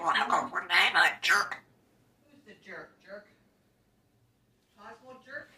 You want to go for name a jerk? Who's the jerk? Jerk? Oswald jerk?